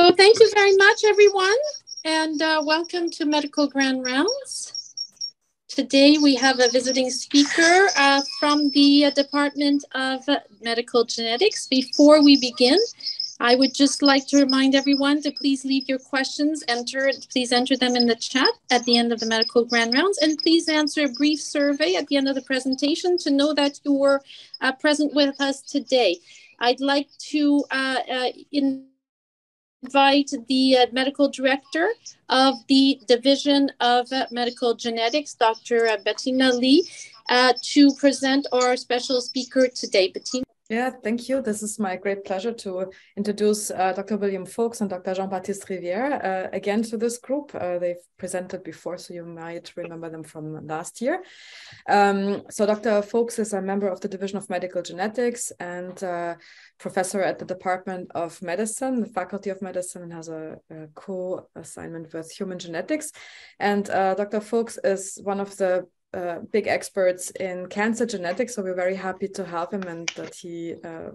So thank you very much, everyone, and uh, welcome to Medical Grand Rounds. Today we have a visiting speaker uh, from the uh, Department of Medical Genetics. Before we begin, I would just like to remind everyone to please leave your questions, enter, please enter them in the chat at the end of the medical grand rounds, and please answer a brief survey at the end of the presentation to know that you were uh, present with us today. I'd like to uh, uh, invite the uh, medical director of the Division of Medical Genetics, Dr. Bettina Lee, uh, to present our special speaker today. Bettina. Yeah, thank you. This is my great pleasure to introduce uh, Dr. William Foulkes and Dr. Jean-Baptiste Rivière uh, again to this group. Uh, they've presented before, so you might remember them from last year. Um, so Dr. Foulkes is a member of the Division of Medical Genetics and uh, professor at the Department of Medicine, the Faculty of Medicine, and has a, a co-assignment with human genetics. And uh, Dr. Foulkes is one of the uh, big experts in cancer genetics. So we're very happy to have him and that he, uh,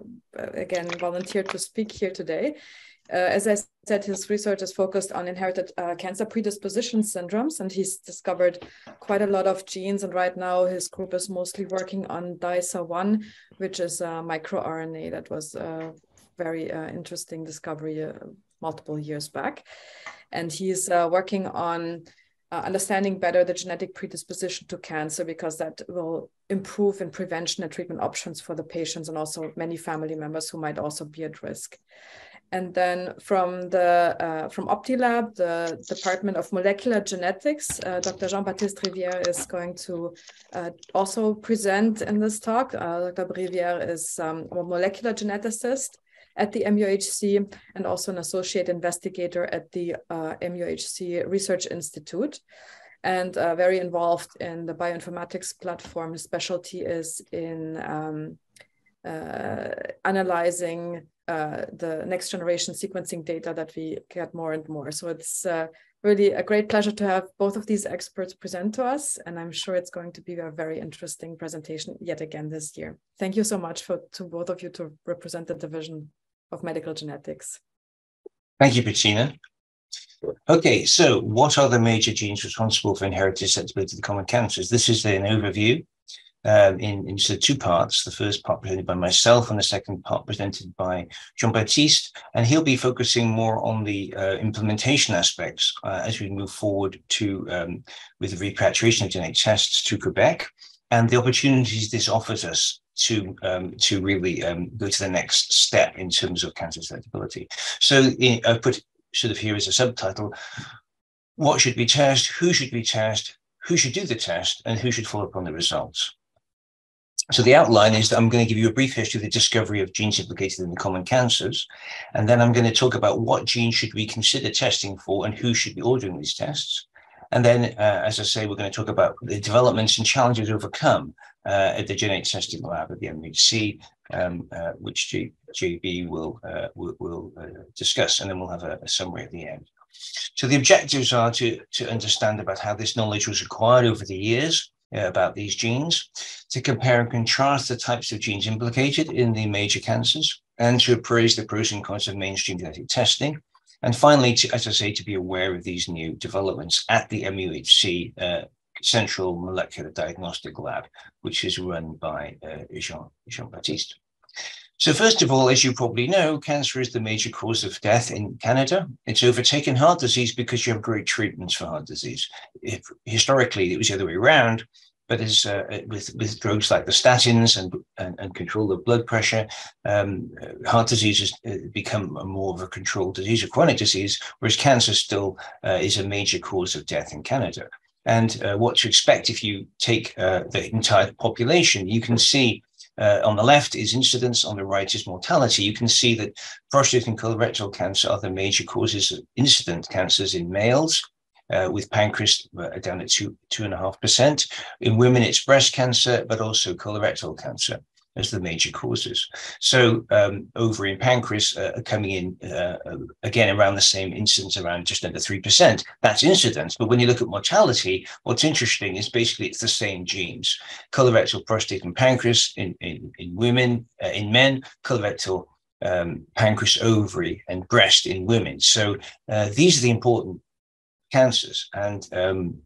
again, volunteered to speak here today. Uh, as I said, his research is focused on inherited uh, cancer predisposition syndromes, and he's discovered quite a lot of genes. And right now, his group is mostly working on DICER1, which is a microRNA that was a very uh, interesting discovery uh, multiple years back. And he's working on uh, understanding better the genetic predisposition to cancer because that will improve in prevention and treatment options for the patients and also many family members who might also be at risk. And then from the uh, from OptiLab, the Department of Molecular Genetics, uh, Dr. Jean-Baptiste Rivière is going to uh, also present in this talk. Uh, Dr. Rivière is um, a molecular geneticist at the MUHC and also an associate investigator at the uh, MUHC Research Institute and uh, very involved in the bioinformatics platform. His specialty is in um, uh, analyzing uh, the next generation sequencing data that we get more and more. So it's uh, really a great pleasure to have both of these experts present to us. And I'm sure it's going to be a very interesting presentation yet again this year. Thank you so much for to both of you to represent the division of medical genetics. Thank you, Bettina. Okay, so what are the major genes responsible for inherited susceptibility to the common cancers? This is an overview um, in, in two parts. The first part presented by myself, and the second part presented by Jean Baptiste. And he'll be focusing more on the uh, implementation aspects uh, as we move forward to um, with the repatriation of genetic tests to Quebec and the opportunities this offers us to um, to really um, go to the next step in terms of cancer susceptibility. So in, I put sort of here as a subtitle: What should be tested? Who should be tested? Who should do the test? And who should follow up on the results? So the outline is that I'm going to give you a brief history of the discovery of genes implicated in the common cancers, and then I'm going to talk about what genes should we consider testing for and who should be ordering these tests. And then, uh, as I say, we're going to talk about the developments and challenges overcome uh, at the genetic testing lab at the MHC, um, uh, which J- JB will uh, will, will uh, discuss, and then we'll have a, a, summary at the end. So the objectives are to to understand about how this knowledge was acquired over the years. Uh, about these genes, to compare and contrast the types of genes implicated in the major cancers, and to appraise the pros and cons of mainstream genetic testing, and finally, to, as I say, to be aware of these new developments at the MUHC uh, Central Molecular Diagnostic Lab, which is run by uh, Jean, Jean Baptiste. So, first of all, as you probably know, cancer is the major cause of death in Canada. It's overtaken heart disease because you have great treatments for heart disease. Historically, it was the other way around, but as uh, with with drugs like the statins and and, and control of blood pressure, um, heart disease has uh, become more of a controlled disease, a chronic disease, whereas cancer still uh, is a major cause of death in Canada and uh, what to expect if you take uh, the entire population. You can see uh, on the left is incidence, on the right is mortality. You can see that prostate and colorectal cancer are the major causes of incident cancers in males. Uh, with pancreas uh, down at two two and a half percent. In women, it's breast cancer, but also colorectal cancer as the major causes. So um, ovary and pancreas uh, are coming in uh, again around the same incidence, around just under 3%. That's incidence. But when you look at mortality, what's interesting is basically it's the same genes. Colorectal, prostate, and pancreas in, in, in women, uh, in men, colorectal um, pancreas, ovary, and breast in women. So uh, these are the important cancers. And um,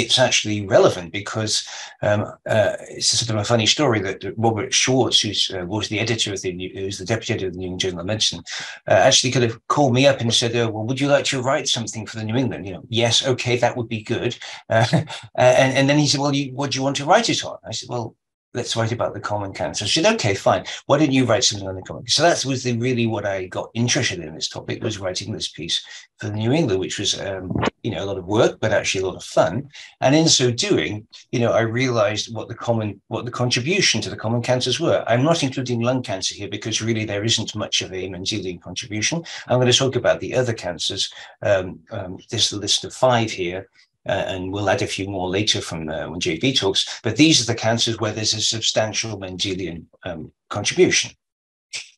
it's actually relevant because um, uh, it's sort of a funny story that Robert Schwartz, who uh, was the editor of the who's the deputy editor of the New England Journal of Medicine, uh, actually kind of called me up and said, oh, "Well, would you like to write something for the New England?" You know, yes, okay, that would be good. Uh, and and then he said, "Well, you, what do you want to write it on?" I said, "Well, let's write about the common cancer. She said, okay, fine. Why don't you write something on the common? So that was the, really what I got interested in this topic was writing this piece for New England, which was, um, you know, a lot of work, but actually a lot of fun. And in so doing, you know, I realized what the common, what the contribution to the common cancers were. I'm not including lung cancer here because really there isn't much of a Mendelian contribution. I'm going to talk about the other cancers. Um, um, this list of five here uh, and we'll add a few more later from uh, when JB talks. But these are the cancers where there's a substantial Mendelian um, contribution.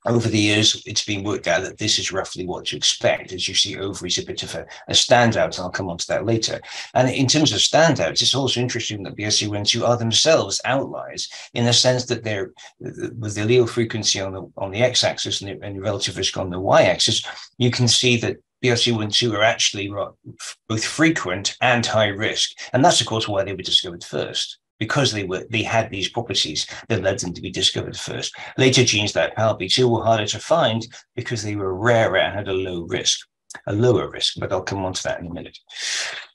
Over the years, it's been worked out that this is roughly what to expect. As you see, ovaries a bit of a, a standout, and I'll come on to that later. And in terms of standouts, it's also interesting that BRCA1 are themselves outliers in the sense that they're with the allele frequency on the on the x-axis and the, and relative risk on the y-axis. You can see that BRCA1 and 2 are actually both frequent and high risk. And that's, of course, why they were discovered first, because they were they had these properties that led them to be discovered first. Later genes like PALB2 were harder to find because they were rarer and had a low risk, a lower risk, but I'll come on to that in a minute.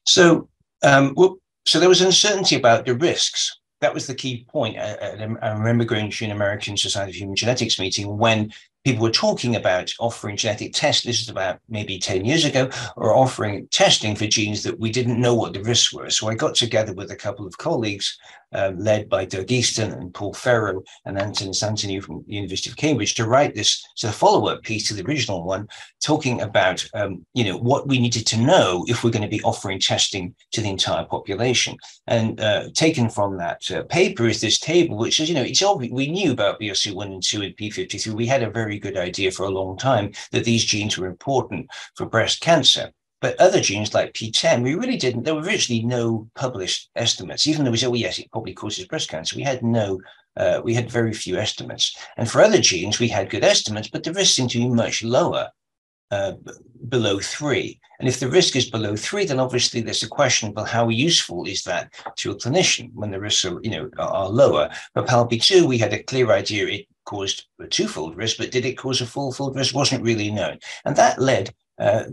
So, um, well, so there was uncertainty about the risks. That was the key point. I, I remember going to an American Society of Human Genetics meeting when people were talking about offering genetic tests. This is about maybe 10 years ago, or offering testing for genes that we didn't know what the risks were. So I got together with a couple of colleagues um, led by Doug Easton and Paul Pharoah and Antonis Antoniou from the University of Cambridge to write this sort of follow-up piece to the original one, talking about um, you know what we needed to know if we're going to be offering testing to the entire population. And uh, taken from that uh, paper is this table, which is you know it's obvious we knew about BRCA1 and 2 and P53. We had a very good idea for a long time that these genes were important for breast cancer. But other genes like PTEN, we really didn't, there were virtually no published estimates, even though we said, well, yes, it probably causes breast cancer. We had no, uh, we had very few estimates. And for other genes, we had good estimates, but the risk seemed to be much lower, uh, below three. And if the risk is below three, then obviously there's a question, well, how useful is that to a clinician when the risks are, you know, are, lower? But PALB2, we had a clear idea it caused a twofold risk, but did it cause a fourfold risk? Wasn't really known. And that led uh,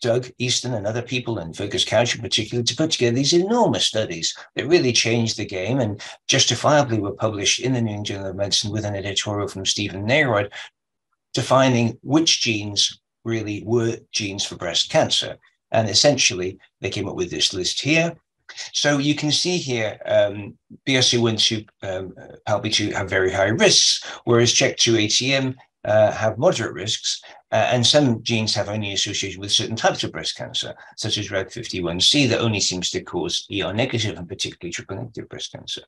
Doug Easton and other people, and Fergus Couch in particular, to put together these enormous studies that really changed the game and justifiably were published in the New England Journal of Medicine with an editorial from Steven Narod defining which genes really were genes for breast cancer. And essentially, they came up with this list here. So you can see here, um, BRCA1 um, PALB2 have very high risks, whereas CHEK2 ATM uh, have moderate risks, uh, and some genes have only association with certain types of breast cancer, such as RAD51C, that only seems to cause ER negative and particularly triple negative breast cancer.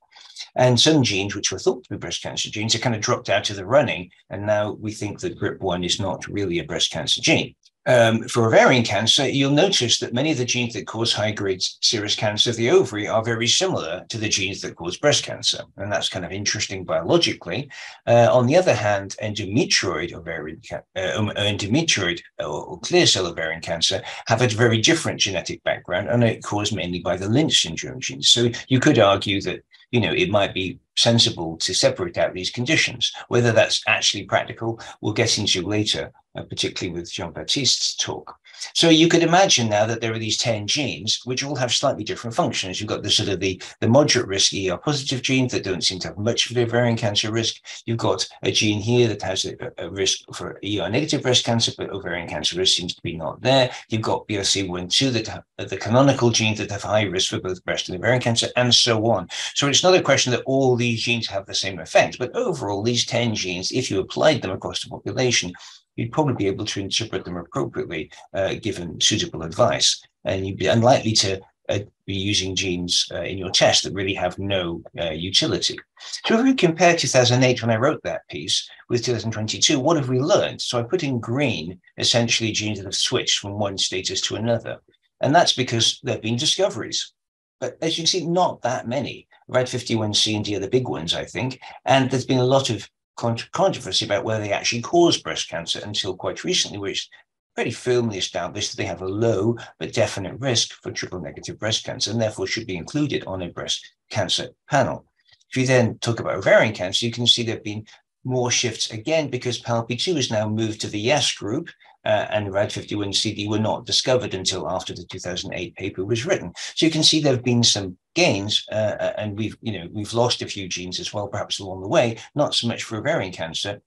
And some genes, which were thought to be breast cancer genes, are kind of dropped out of the running. And now we think that BRIP1 is not really a breast cancer gene um, for ovarian cancer, you'll notice that many of the genes that cause high grade serous cancer of the ovary are very similar to the genes that cause breast cancer. And that's kind of interesting biologically. Uh, on the other hand, endometrioid ovarian, uh, um, endometrioid or clear cell ovarian cancer have a very different genetic background and are caused mainly by the Lynch syndrome genes. So you could argue that you know, it might be sensible to separate out these conditions. Whether that's actually practical, we'll get into later, uh, particularly with Jean Baptiste's talk. So you could imagine now that there are these 10 genes, which all have slightly different functions. You've got the sort of the, the moderate risk ER positive genes that don't seem to have much of ovarian cancer risk. You've got a gene here that has a, a risk for ER negative breast cancer, but ovarian cancer risk seems to be not there. You've got BRCA1, 2 that have the canonical genes that have high risk for both breast and ovarian cancer, and so on. So it's not a question that all these genes have the same effect, but overall, these 10 genes, if you applied them across the population, you'd probably be able to interpret them appropriately uh, given suitable advice. And you'd be unlikely to uh, be using genes uh, in your test that really have no uh, utility. So if we compare 2008 when I wrote that piece with 2022, what have we learned? So I put in green essentially genes that have switched from one status to another. And that's because there have been discoveries. But as you can see, not that many. RAD51C and D are the big ones, I think. And there's been a lot of controversy about whether they actually cause breast cancer until quite recently, which pretty firmly established that they have a low but definite risk for triple negative breast cancer and therefore should be included on a breast cancer panel. If you then talk about ovarian cancer, you can see there have been more shifts again because PALB2 has now moved to the yes group uh, and RAD51CD were not discovered until after the 2008 paper was written. So you can see there have been some gains, uh, uh, and we've you know we've lost a few genes as well, perhaps along the way. Not so much for ovarian cancer,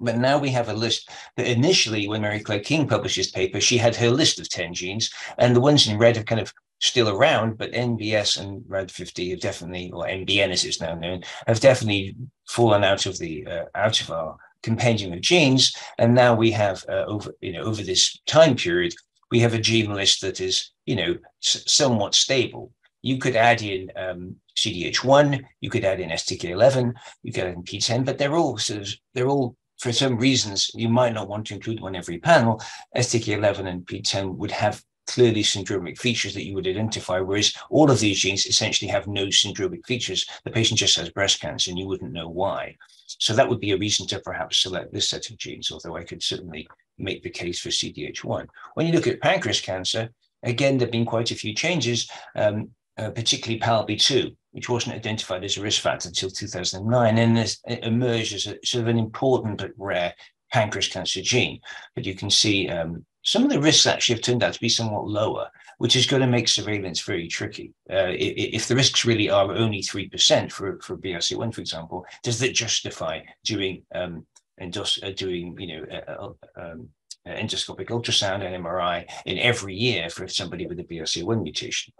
but now we have a list that initially, when Mary-Claire King published this paper, she had her list of 10 genes, and the ones in red have kind of still around, but NBS and RAD50 have definitely, or NBN as it's now known, have definitely fallen out of the uh, out of our compendium of genes. And now we have uh, over, you know, over this time period, we have a gene list that is, you know, s- somewhat stable. You could add in um, CDH1, you could add in STK11, you could add in PTEN, but they're all sort of, they're all for some reasons, you might not want to include on every panel. STK11 and PTEN would have clearly syndromic features that you would identify, whereas all of these genes essentially have no syndromic features. The patient just has breast cancer and you wouldn't know why. So that would be a reason to perhaps select this set of genes, although I could certainly make the case for CDH1. When you look at pancreas cancer, again, there have been quite a few changes, um, uh, particularly PALB2, which wasn't identified as a risk factor until 2009, and it emerged as a, sort of an important but rare pancreas cancer gene. But you can see um, some of the risks actually have turned out to be somewhat lower, which is going to make surveillance very tricky. Uh, if, the risks really are only 3% for, for BRCA1, for example, does that justify doing um, endos- uh, doing you know uh, uh um, endoscopic ultrasound and MRI in every year for somebody with a BRCA1 mutation?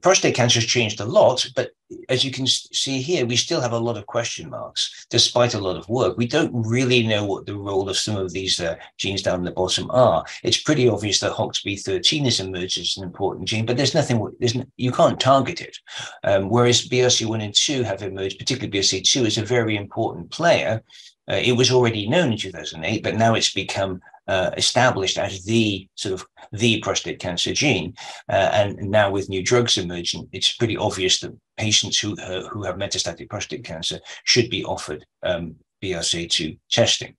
Prostate cancer has changed a lot, but as you can see here, we still have a lot of question marks, despite a lot of work. We don't really know what the role of some of these uh, genes down the bottom are. It's pretty obvious that HOXB13 has emerged as an important gene, but there's nothing, there's, you can't target it. Um, whereas BRCA1 and 2 have emerged, particularly BRCA2 is a very important player. Uh, it was already known in 2008, but now it's become uh, established as the sort of the prostate cancer gene. Uh, and now with new drugs emerging, it's pretty obvious that patients who, uh, who have metastatic prostate cancer should be offered um, BRCA2 testing.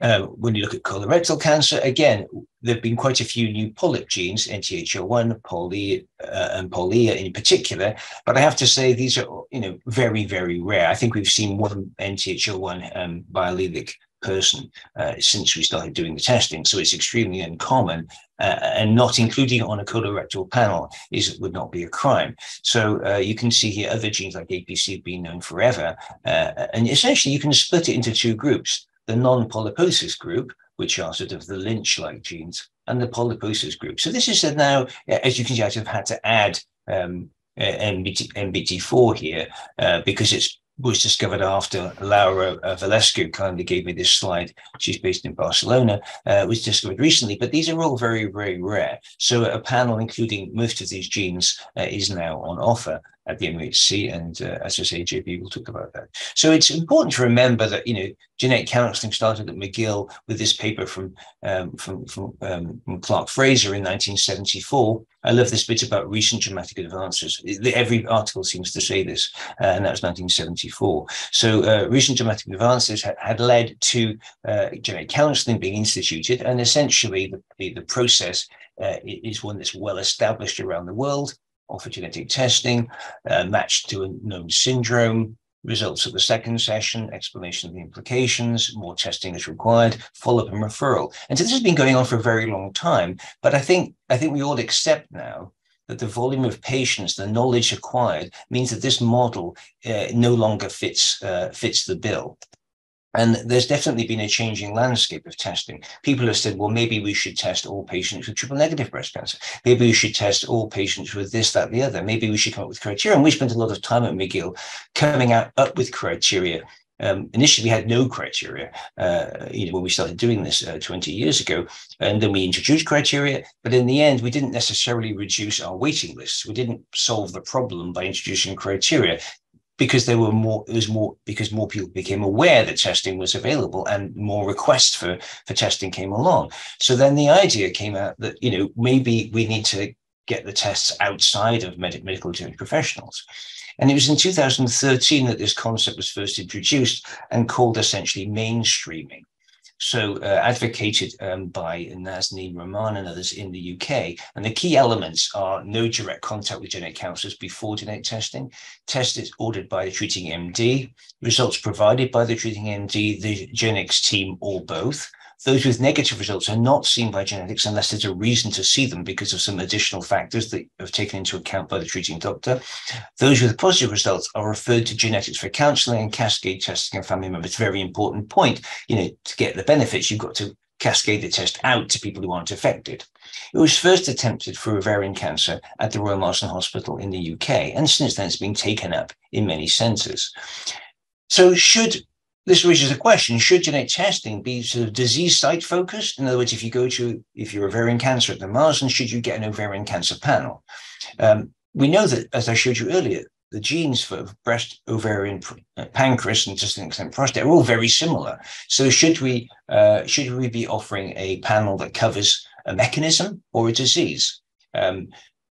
Uh, when you look at colorectal cancer, again, there have been quite a few new polyp genes, NTHL1, poly, uh, and polya in particular. But I have to say, these are, you know, very, very rare. I think we've seen one NTHL1 um, biallelic person uh, since we started doing the testing. So it's extremely uncommon, uh, and not including it on a colorectal panel is would not be a crime. So uh, you can see here other genes like APC have been known forever, uh, and essentially you can split it into two groups: the non-polyposis group, which are sort of the Lynch-like genes, and the polyposis group. So this is now, as you can see, I've had to add um, MBT, MBD4 here uh, because it's was discovered after Laura uh, Valescu kindly gave me this slide. She's based in Barcelona, uh, was discovered recently, but these are all very, very rare. So a panel including most of these genes uh, is now on offer at the MHC. And uh, as I say, JP will talk about that. So it's important to remember that, you know, genetic counseling started at McGill with this paper from, um, from, from, um, from, Clarke Fraser in 1974. I love this bit about recent dramatic advances. Every article seems to say this, uh, and that was 1974. So uh, recent dramatic advances ha- had led to uh, genetic counseling being instituted, and essentially the, the, the process uh, is one that's well established around the world offer genetic testing, uh, matched to a known syndrome, results of the second session, explanation of the implications, more testing is required, follow-up and referral. And so this has been going on for a very long time. But I think I think we all accept now that the volume of patients, the knowledge acquired, means that this model uh, no longer fits uh, fits the bill. And there's definitely been a changing landscape of testing. People have said, well, maybe we should test all patients with triple negative breast cancer. Maybe we should test all patients with this, that, the other. Maybe we should come up with criteria. And we spent a lot of time at McGill coming out up with criteria. Um, initially, we had no criteria, uh, you know, when we started doing this uh, 20 years ago, and then we introduced criteria. But in the end, we didn't necessarily reduce our waiting lists. We didn't solve the problem by introducing criteria because there were more it was more because more people became aware that testing was available and more requests for for testing came along so then the idea came out that you know maybe we need to get the tests outside of med- medical professionals. And it was in 2013 that this concept was first introduced and called essentially mainstreaming. So uh, advocated um, by Nazneen Rahman and others in the UK. And the key elements are no direct contact with genetic counselors before genetic testing, test is ordered by the treating MD, results provided by the treating MD, the genetics team, or both. Those with negative results are not seen by genetics unless there's a reason to see them because of some additional factors that are taken into account by the treating doctor. Those with positive results are referred to genetics for counseling and cascade testing of family members. Very important point. You know, to get the benefits, you've got to cascade the test out to people who aren't affected. It was first attempted for ovarian cancer at the Royal Marsden Hospital in the UK, and since then it's been taken up in many centres. So, should this raises a question should genetic testing be sort of disease site focused? In other words if you go to if you're ovarian cancer at the marsden should you get an ovarian cancer panel? Um, we know that as i showed you earlier the genes for breast ovarian uh, pancreas and to some extent prostate are all very similar. So should we uh, should we be offering a panel that covers a mechanism or a disease? Um,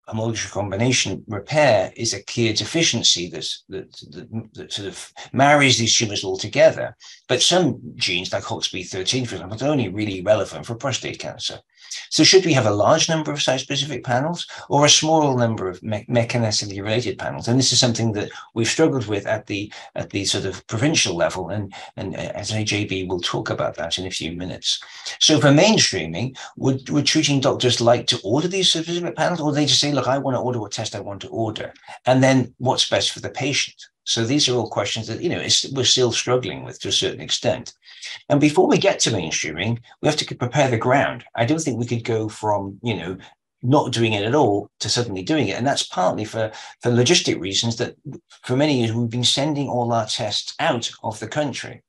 homologous recombination repair is a clear deficiency that, that, that, sort of marries these tumors all together. But some genes, like HOXB13, for example, are only really relevant for prostate cancer. So should we have a large number of site-specific panels or a small number of me- related panels? And this is something that we've struggled with at the at the sort of provincial level, and and uh, as AJB will talk about that in a few minutes. So for mainstreaming, would would treating doctors like to order these specific panels, or they just say, look, I want to order what test I want to order, and then what's best for the patient? So these are all questions that you know we're still struggling with to a certain extent. And before we get to mainstreaming, we have to prepare the ground. I don't think we could go from you know not doing it at all to suddenly doing it, and that's partly for for logistic reasons. That for many years we've been sending all our tests out of the country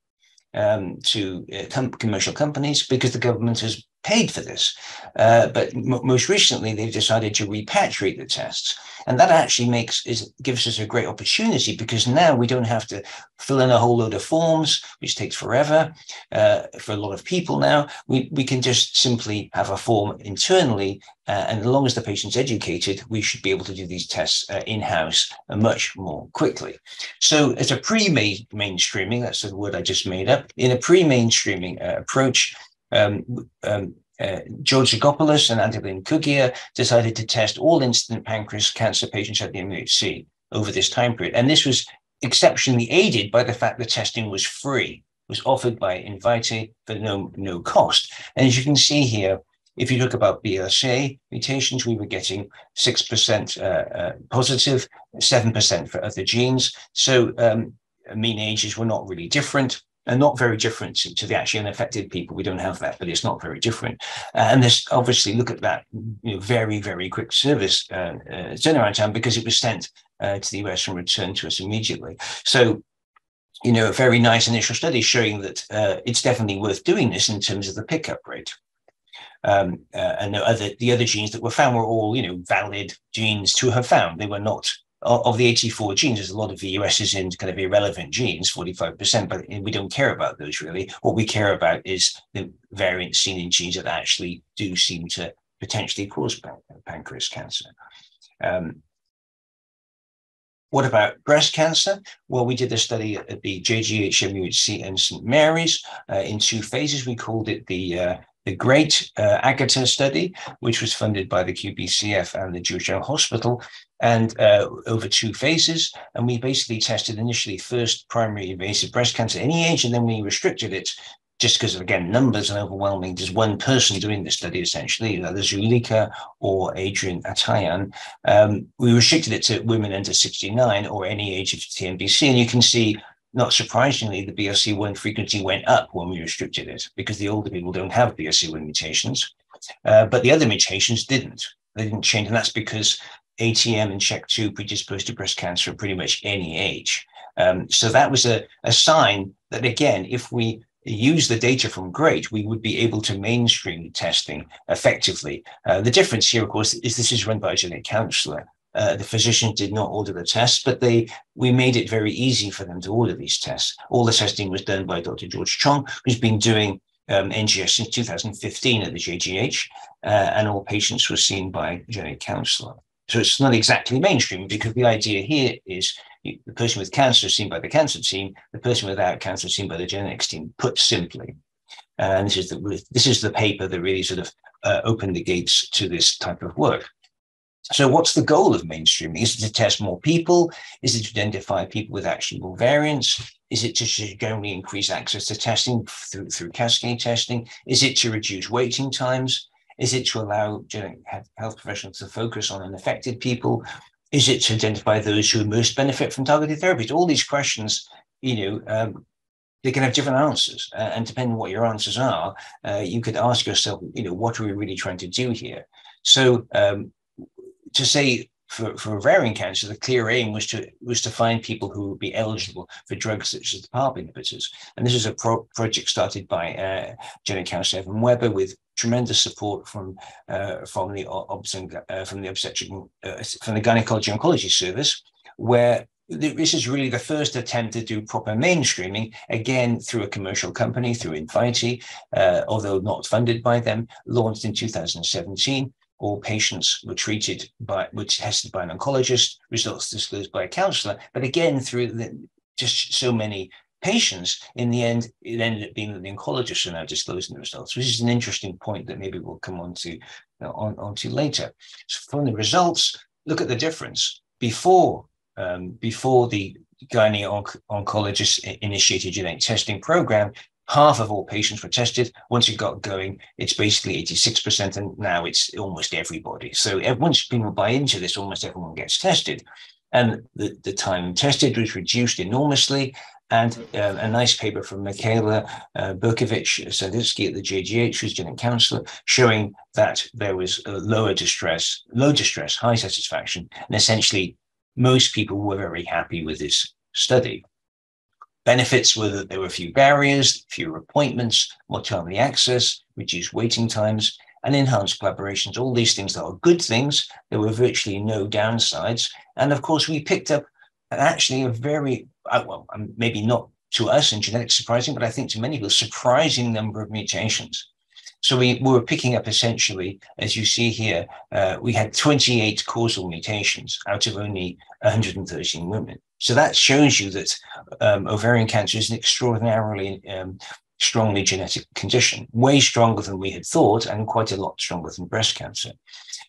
um, to uh, com- commercial companies because the government has paid for this. Uh, but m- most recently, they've decided to repatriate the tests. And that actually makes is gives us a great opportunity because now we don't have to fill in a whole load of forms, which takes forever uh, for a lot of people now. We, we can just simply have a form internally. Uh, and as long as the patient's educated, we should be able to do these tests uh, in-house uh, much more quickly. So as a pre-mainstreaming, that's the word I just made up, in a pre-mainstreaming uh, approach, um, um, uh, George Zogopoulos and Antolin Kugia decided to test all incident pancreas cancer patients at the MUHC over this time period. And this was exceptionally aided by the fact the testing was free, was offered by Invitae for no, no cost. And as you can see here, if you look about BRCA mutations, we were getting 6% uh, uh, positive, 7% for other genes. So um, mean ages were not really different and not very different to, to, the actually unaffected people. We don't have that, but it's not very different. Uh, and this obviously look at that you know, very, very quick service uh, uh, turnaround time because it was sent uh, to the US and returned to us immediately. So, you know, a very nice initial study showing that uh, it's definitely worth doing this in terms of the pickup rate. Um, uh, and the other the other genes that were found were all you know valid genes to have found. They were not of the 84 genes, there's a lot of VUSs in kind of irrelevant genes, 45%, but we don't care about those really. What we care about is the variants seen in genes that actually do seem to potentially cause pan- pancreas cancer. Um, what about breast cancer? Well, we did a study at the JGH MUHC and St. Mary's uh, in two phases. We called it the uh, the Great uh, AGATA study, which was funded by the QBCF and the Jewish General Hospital, and uh, over two phases. And we basically tested initially first primary invasive breast cancer any age, and then we restricted it just because again numbers and overwhelming. There's one person doing the study essentially, either Zulika or Adrian Atayan. Um, we restricted it to women under 69 or any age of TNBC, and you can see not surprisingly, the BRCA1 frequency went up when we restricted it because the older people don't have BRCA1 mutations, uh, but the other mutations didn't. They didn't change, and that's because ATM and CHEK2 predisposed to breast cancer at pretty much any age. Um, so that was a, a sign that, again, if we use the data from GREAT, we would be able to mainstream testing effectively. Uh, the difference here, of course, is this is run by a genetic counselor. Uh, the physicians did not order the tests, but they we made it very easy for them to order these tests. All the testing was done by Dr. George Chong, who's been doing um, NGS since 2015 at the JGH, uh, and all patients were seen by a genetic counselor. So it's not exactly mainstream because the idea here is the person with cancer is seen by the cancer team, the person without cancer is seen by the genetics team, put simply. And this is the this is the paper that really sort of uh, opened the gates to this type of work. So, what's the goal of mainstreaming? Is it to test more people? Is it to identify people with actionable variants? Is it to generally increase access to testing through, through cascade testing? Is it to reduce waiting times? Is it to allow health professionals to focus on unaffected people? Is it to identify those who most benefit from targeted therapies? All these questions, you know, um, they can have different answers. Uh, and depending on what your answers are, uh, you could ask yourself, you know, what are we really trying to do here? So um, to say for, for ovarian cancer, the clear aim was to was to find people who would be eligible for drugs such as the PARP inhibitors. And this is a pro- project started by uh, genetic counselor Evan Weber with tremendous support from uh, from the uh, from the obstetric uh, from the gynecology oncology service, where this is really the first attempt to do proper mainstreaming, again, through a commercial company, through Invitae, uh, although not funded by them, launched in 2017 all patients were treated by, were tested by an oncologist, results disclosed by a counselor. But again, through the, just so many patients, in the end, it ended up being that the oncologists are now disclosing the results, which is an interesting point that maybe we'll come on to, uh, on, on to later. So from the results, look at the difference. Before, um, before the gynae oncologist initiated genetic testing program, half of all patients were tested. Once it got going, it's basically 86%, and now it's almost everybody. So once people buy into this, almost everyone gets tested. And the, the time tested was reduced enormously. And uh, a nice paper from Michaela uh, Berkovich Saditsky at the JGH, who's general counselor, showing that there was lower distress, low distress, high satisfaction. And essentially, most people were very happy with this study. Benefits were that there were a few barriers, fewer appointments, more timely access, reduced waiting times, and enhanced collaborations. All these things that are good things. There were virtually no downsides. And of course, we picked up actually a very, uh, well, um, maybe not to us in genetics surprising, but I think to many people, surprising number of mutations. So we, we were picking up essentially, as you see here, uh, we had 28 causal mutations out of only 113 women. So that shows you that um, ovarian cancer is an extraordinarily um, strongly genetic condition, way stronger than we had thought, and quite a lot stronger than breast cancer.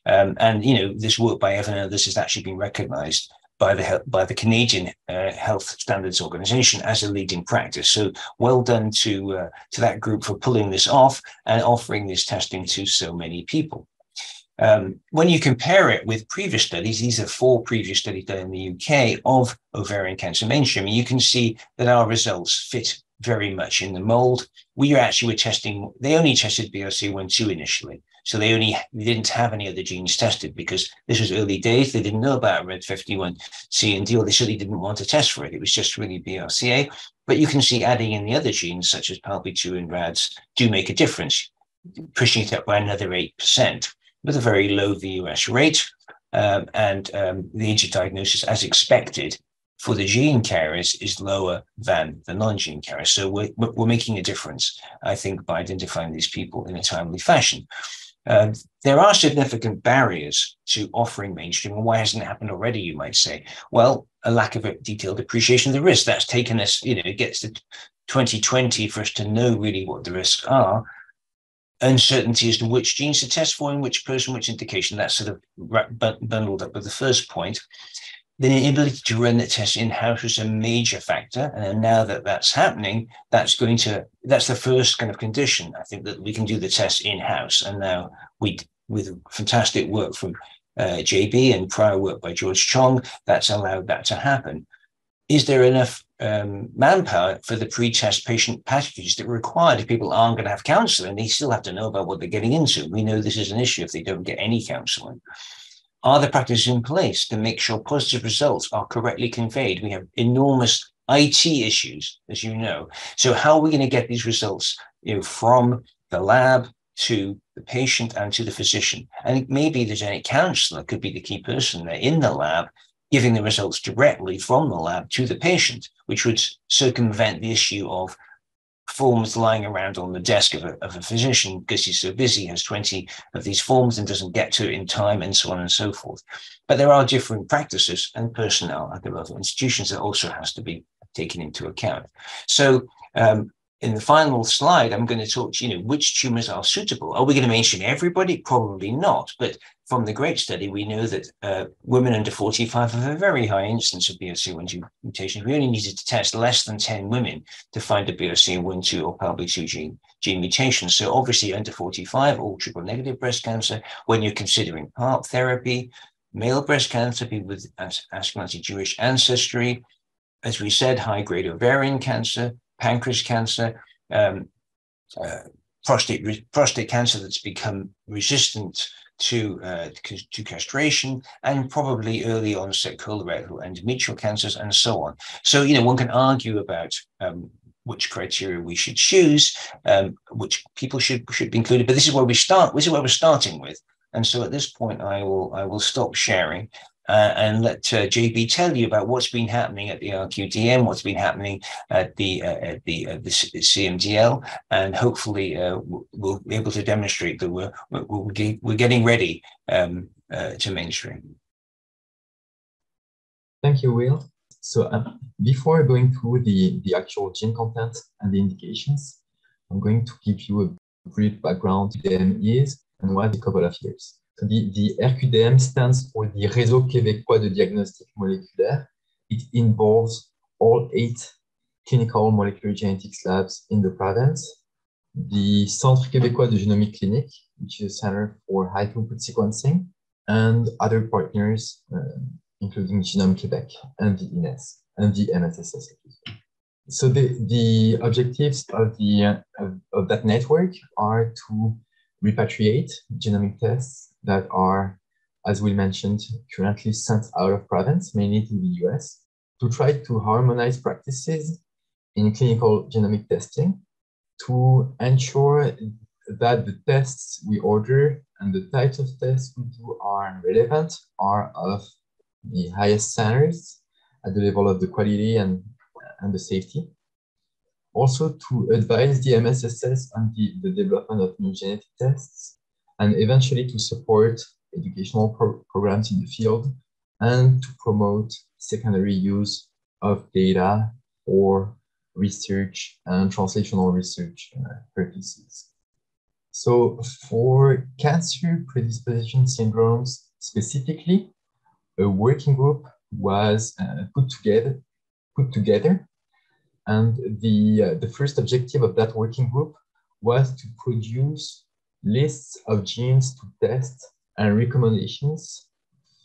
Um, and you know, this work by Evan and others has actually been recognised by the by the Canadian uh, Health Standards Organization as a leading practice. So well done to uh, to that group for pulling this off and offering this testing to so many people. Um, when you compare it with previous studies, these are four previous studies done in the UK of ovarian cancer mainstreaming, you can see that our results fit very much in the mold. We actually were testing, they only tested BRCA1-2 initially. So they only they didn't have any other genes tested because this was early days. They didn't know about RAD51C and D, or they certainly didn't want to test for it. It was just really BRCA. But you can see adding in the other genes, such as PALB2 and RADS, do make a difference, pushing it up by another 8% with a very low VUS rate. Um, and um, the age of diagnosis, as expected, for the gene carriers is lower than the non-gene carriers. So we're, we're making a difference, I think, by identifying these people in a timely fashion. Uh, there are significant barriers to offering mainstream. And why hasn't it happened already, you might say? Well, a lack of a detailed appreciation of the risk. That's taken us, you know, it gets to 2020 for us to know really what the risks are uncertainty as to which genes to test for in which person, which indication. That's sort of bundled up with the first point. The inability to run the test in house was a major factor. And now that that's happening, that's going to, that's the first kind of condition. I think that we can do the test in house. And now we, with fantastic work from uh, JB and prior work by George Chong, that's allowed that to happen. Is there enough um, manpower for the pre-test patient packages that are required if people aren't going to have counselling. They still have to know about what they're getting into. We know this is an issue if they don't get any counselling. Are the practices in place to make sure positive results are correctly conveyed? We have enormous IT issues, as you know. So how are we going to get these results you know, from the lab to the patient and to the physician? And maybe the genetic counselor could be the key person there in the lab giving the results directly from the lab to the patient, which would circumvent the issue of forms lying around on the desk of a, of a physician because he's so busy, has 20 of these forms and doesn't get to it in time, and so on and so forth. But there are different practices and personnel at the local institutions that also has to be taken into account. So um, in the final slide, I'm going to talk to you know which tumors are suitable. Are we going to mention everybody? Probably not. But from the GREAT study, we know that uh, women under 45 have a very high incidence of BRCA1-2 mutations. We only needed to test less than 10 women to find a BRCA1-2 or PALB2 gene, gene mutation. So obviously under 45, all triple negative breast cancer, when you're considering PARP therapy, male breast cancer, people with Ashkenazi Jewish ancestry, as we said, high-grade ovarian cancer, pancreas cancer, um, uh, prostate prostate cancer that's become resistant to uh, to castration, and probably early onset colorectal endometrial cancers, and so on. So you know one can argue about um, which criteria we should choose, um, which people should should be included. But this is where we start. This is where we're starting with. And so at this point, I will I will stop sharing uh, and let uh, JB tell you about what's been happening at the RQDM, what's been happening at the uh, at the, uh, the CMDL, and hopefully we'll be able to demonstrate that we're we're, getting ready um, to mainstream. Thank you, Will. So um, before going through the, the actual gene content and the indications, I'm going to give you a brief background to them is and what a couple of years. The, the RQDM stands for the Réseau québécois de diagnostic moléculaire. It involves all eight clinical molecular genetics labs in the province. The Centre québécois de génomique clinique, which is a center for high throughput sequencing, and other partners, uh, including Genome Quebec and the INESSS and the MSSS. So the, the objectives of, the, of, of that network are to repatriate genomic tests that are, as we mentioned, currently sent out of province, mainly to the US, to try to harmonize practices in clinical genomic testing to ensure that the tests we order and the types of tests we do are relevant, are of the highest standards at the level of the quality and, and the safety. Also to advise the MSSS on the, the development of new genetic tests and eventually to support educational pro programs in the field and to promote secondary use of data for research and translational research uh, purposes. So for cancer predisposition syndromes specifically, a working group was uh, put together, put together, and the uh, the first objective of that working group was to produce lists of genes to test and recommendations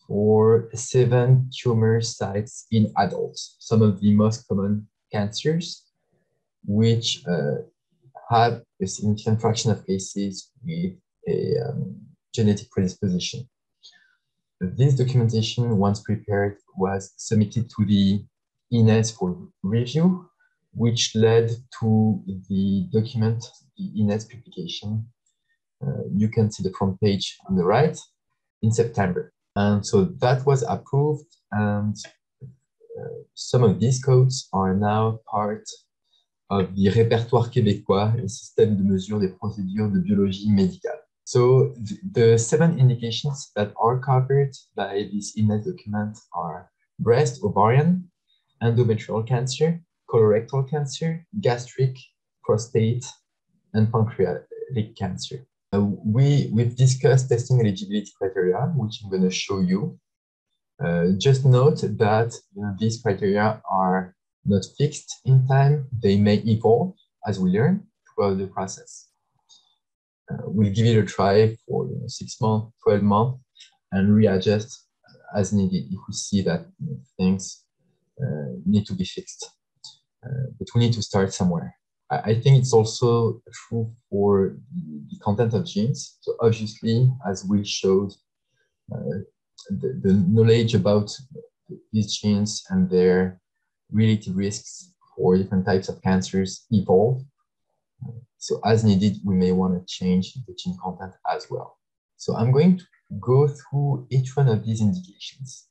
for seven tumor sites in adults, some of the most common cancers, which uh, have a significant fraction of cases with a um, genetic predisposition. This documentation, once prepared, was submitted to the INESSS for review, which led to the document, the INESSS publication uh, you can see the front page on the right in September. And so that was approved and uh, some of these codes are now part of the répertoire québécois, le système de mesure des procédures de biologie médicale. So the seven indications that are covered by this INESSS document are breast, ovarian, endometrial cancer, colorectal cancer, gastric, prostate, and pancreatic cancer. Uh, we, we've discussed testing eligibility criteria, which I'm going to show you. Uh, just note that you know, these criteria are not fixed in time. They may evolve as we learn throughout the process. Uh, we'll give it a try for you know, six months, 12 months, and readjust as needed if we see that you know, things uh, need to be fixed. Uh, but we need to start somewhere. I think it's also true for the content of genes. So obviously, as we showed, uh, the, the, knowledge about these genes and their relative risks for different types of cancers evolve. So as needed, we may want to change the gene content as well. So I'm going to go through each one of these indications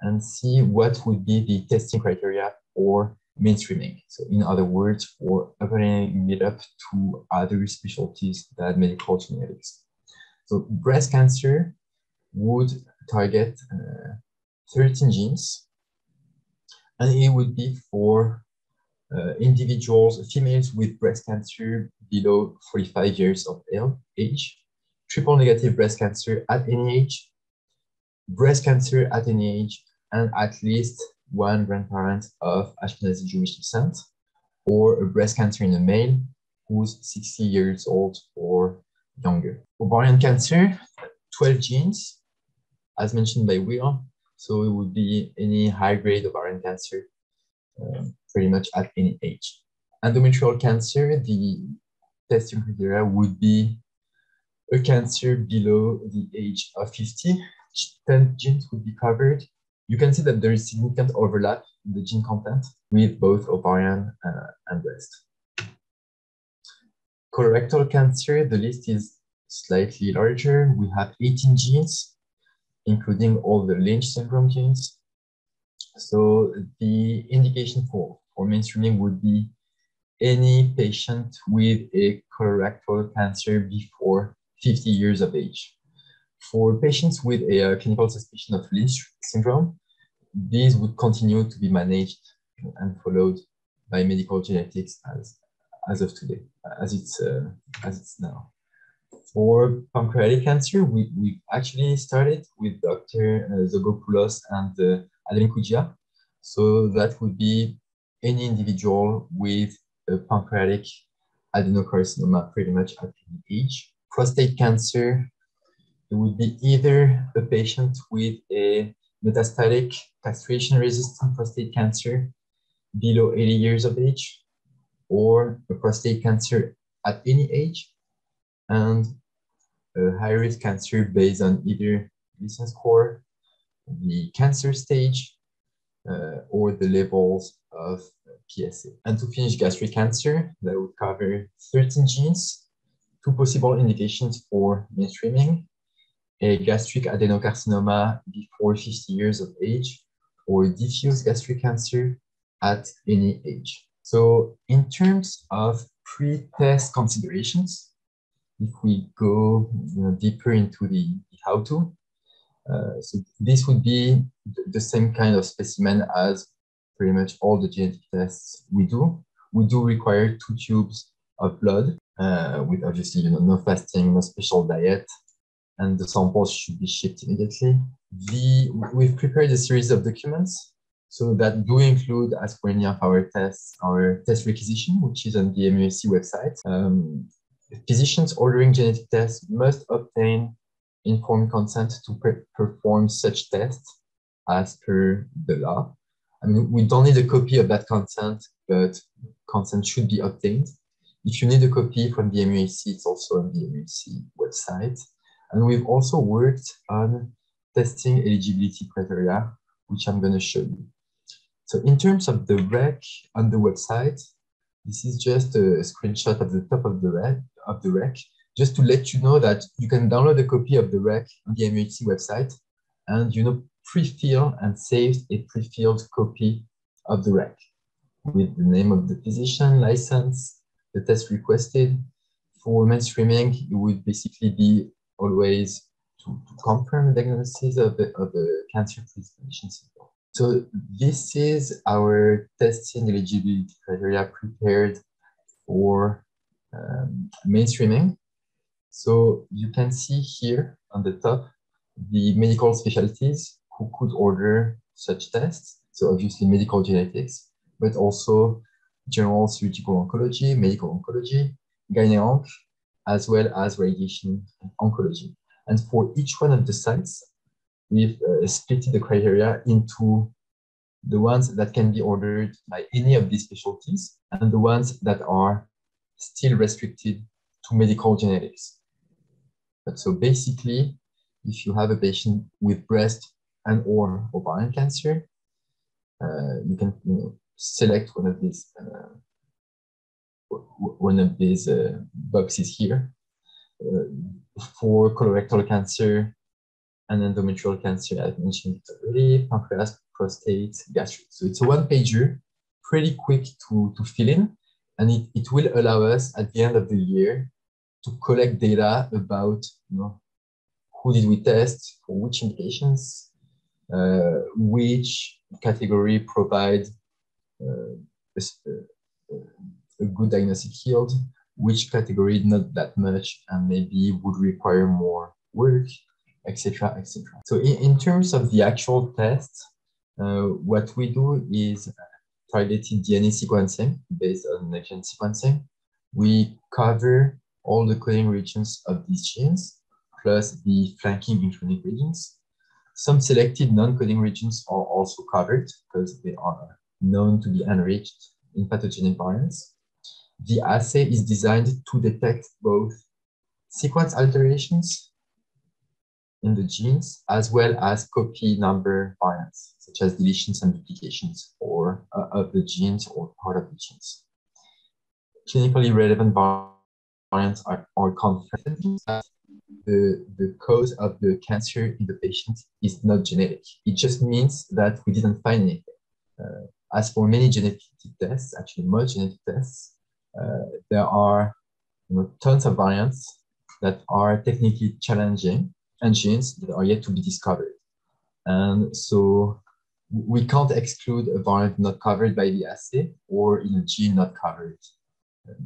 and see what would be the testing criteria for mainstreaming. So in other words, for opening it up to other specialties than medical genetics. So breast cancer would target uh, 13 genes, and it would be for uh, individuals, females with breast cancer below 45 years of age, triple negative breast cancer at any age, breast cancer at any age, and at least one grandparent of Ashkenazi Jewish descent, or a breast cancer in a male who's 60 years old or younger. Ovarian cancer, 12 genes, as mentioned by Will. So it would be any high grade of ovarian cancer, um, pretty much at any age. Endometrial cancer, the testing criteria would be a cancer below the age of 50. 10 genes would be covered you can see that there is significant overlap in the gene content with both ovarian uh, and breast. Colorectal cancer, the list is slightly larger. We have 18 genes, including all the Lynch syndrome genes. So the indication for, for mainstreaming would be any patient with a colorectal cancer before 50 years of age. For patients with a uh, clinical suspicion of Lynch syndrome, these would continue to be managed and followed by medical genetics as, as of today, as it's, uh, as it's now. For pancreatic cancer, we, we actually started with Dr. Uh, Zogopoulos and uh, Adeline Cuggia. So that would be any individual with a pancreatic adenocarcinoma pretty much at any age. Prostate cancer, it would be either a patient with a metastatic castration-resistant prostate cancer below 80 years of age, or a prostate cancer at any age, and a high-risk cancer based on either Gleason score, the cancer stage, uh, or the levels of PSA. And to finish gastric cancer, that would cover 13 genes, two possible indications for mainstreaming, a gastric adenocarcinoma before 50 years of age or diffuse gastric cancer at any age. So in terms of pre-test considerations, if we go you know, deeper into the how-to, uh, so this would be the same kind of specimen as pretty much all the genetic tests we do. We do require two tubes of blood uh, with obviously you know, no fasting, no special diet, and the samples should be shipped immediately. The, we've prepared a series of documents so that do include, as for any of our tests, our test requisition, which is on the MUHC website. Um, physicians ordering genetic tests must obtain informed consent to perform such tests as per the law. I mean, we don't need a copy of that consent, but consent should be obtained. If you need a copy from the MUHC, it's also on the MUHC website. And we've also worked on testing eligibility criteria, which I'm going to show you. So in terms of the rec on the website, this is just a screenshot of the top of the rec, of the rec, just to let you know that you can download a copy of the rec on the MUHC website and you know pre-fill and save a pre-filled copy of the rec with the name of the physician, license, the test requested. For mainstreaming, it would basically be always to, to confirm the diagnosis of the, of the cancer predisposition syndrome. So this is our testing eligibility criteria prepared for um, mainstreaming. So you can see here on the top the medical specialties who could order such tests. So obviously medical genetics, but also general surgical oncology, medical oncology, gynec as well as radiation oncology. And for each one of the sites, we've uh, split the criteria into the ones that can be ordered by any of these specialties and the ones that are still restricted to medical genetics. But so basically, if you have a patient with breast and or ovarian cancer, uh, you can you know, select one of these uh, one of these uh, boxes here. Uh, for colorectal cancer and endometrial cancer, I've mentioned already, pancreas, prostate, gastric. So it's a one pager pretty quick to, to fill in, and it, it will allow us at the end of the year to collect data about you know, who did we test, for which indications, uh, which category provide uh, a, good diagnostic yield, which category not that much and maybe would require more work, etc., etc. So in, in terms of the actual test, uh, what we do is targeted DNA sequencing based on next-gen sequencing. We cover all the coding regions of these genes, plus the flanking intronic regions. Some selected non-coding regions are also covered because they are known to be enriched in pathogenic variants. The assay is designed to detect both sequence alterations in the genes as well as copy number variants, such as deletions and duplications or uh, of the genes or part of the genes. Clinically relevant variants are, are confirmed that the, the cause of the cancer in the patient is not genetic. It just means that we didn't find anything. Uh, as for many genetic tests, actually most genetic tests, there are you know, tons of variants that are technically challenging and genes that are yet to be discovered. And so we can't exclude a variant not covered by the assay or in a gene not covered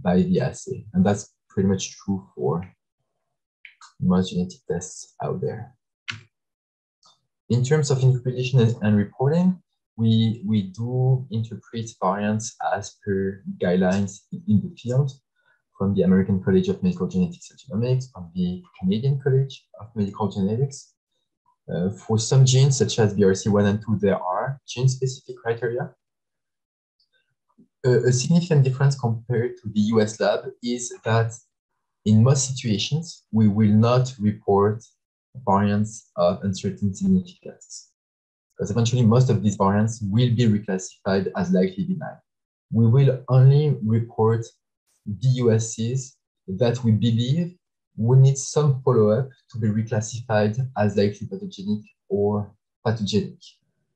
by the assay. And that's pretty much true for most genetic tests out there. In terms of interpretation and reporting, we, we do interpret variants as per guidelines in the field from the American College of Medical Genetics and Genomics, from the Canadian College of Medical Genetics. Uh, for some genes, such as BRCA1 and 2, there are gene-specific criteria. Uh, a significant difference compared to the US lab is that in most situations, we will not report variants of uncertain significance because eventually most of these variants will be reclassified as likely benign. We will only report VUSs that we believe will need some follow-up to be reclassified as likely pathogenic or pathogenic.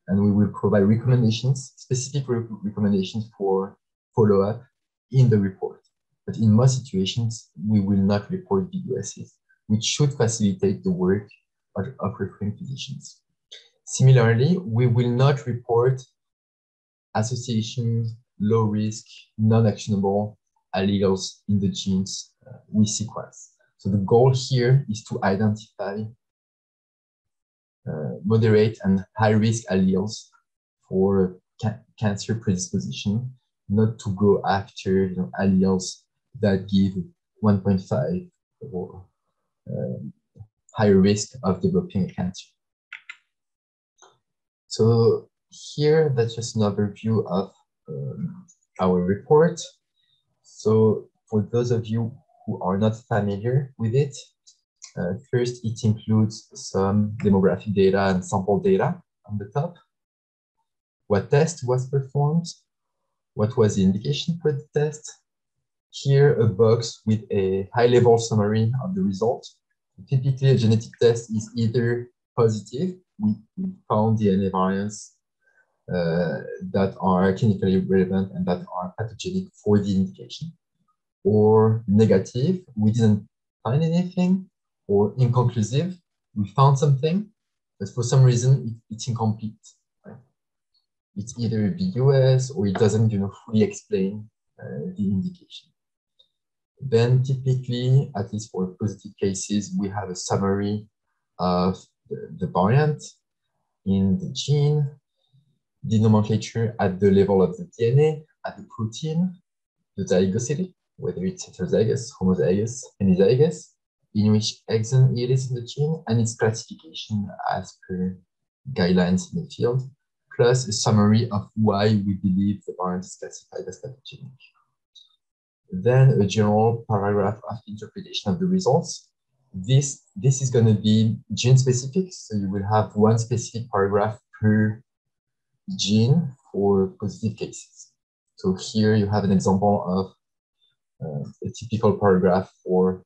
And we will provide recommendations, specific re recommendations for follow-up in the report. But in most situations, we will not report VUSs, which should facilitate the work of, of referring physicians. Similarly, we will not report associations, low risk, non-actionable alleles in the genes uh, we sequence. So the goal here is to identify uh, moderate and high risk alleles for ca cancer predisposition, not to go after you know, alleles that give 1.5 or uh, higher risk of developing cancer. So here, that's just an overview of um, our report. So for those of you who are not familiar with it, uh, first, it includes some demographic data and sample data on the top. What test was performed? What was the indication for the test? Here, a box with a high-level summary of the result. Typically, a genetic test is either positive we, found DNA variants uh, that are clinically relevant and that are pathogenic for the indication. Or negative, we didn't find anything, or inconclusive, we found something, but for some reason it, it's incomplete. Right? It's either ambiguous or it doesn't you know, fully explain uh, the indication. Then typically, at least for positive cases, we have a summary of the, the variant in the gene, the nomenclature at the level of the DNA, at the protein, the zygosity, whether it's heterozygous, homozygous, hemizygous, in which exon it is in the gene, and its classification as per guidelines in the field, plus a summary of why we believe the variant is classified as pathogenic. Then a general paragraph of interpretation of the results, this, this is going to be gene specific. So you will have one specific paragraph per gene for positive cases. So here you have an example of uh, a typical paragraph for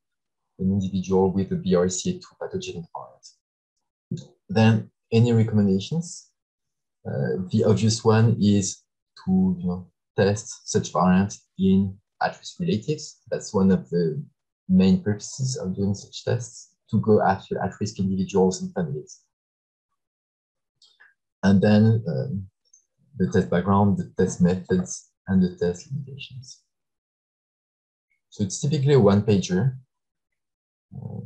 an individual with a BRCA2 pathogenic variant. Then any recommendations? Uh, the obvious one is to you know, test such variants in at-risk relatives. That's one of the main purposes of doing such tests to go after at-risk individuals and families. And then um, the test background, the test methods, and the test limitations. So it's typically a one pager. Uh,